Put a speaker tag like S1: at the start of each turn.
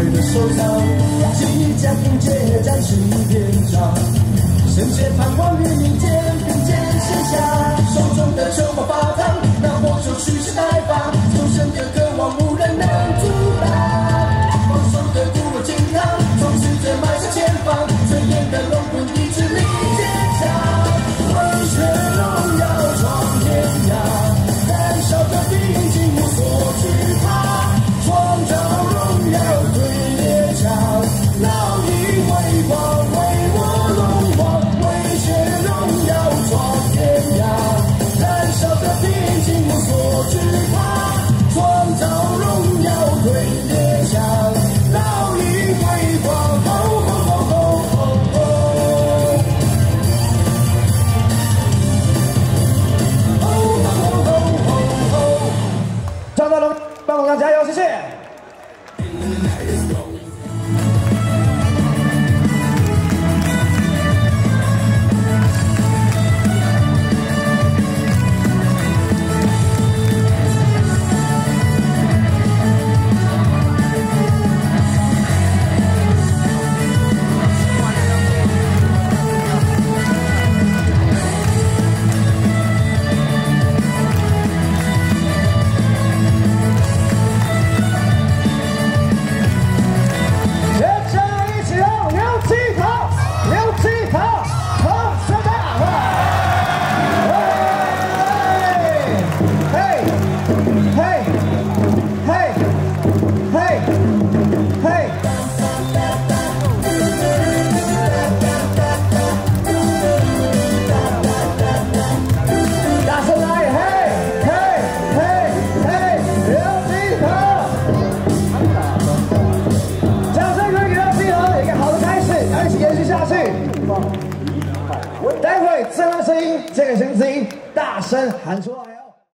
S1: 为了收藏，即将决战起点场，圣。
S2: 张龙要加油谢谢。嘿，嘿，嘿，嘿！大声来，嘿，嘿，嘿，嘿！有请伊。掌声可以给到伊恒，一个好的开始，一起延续下去。我待会这个声音，这个声音，大声喊出来。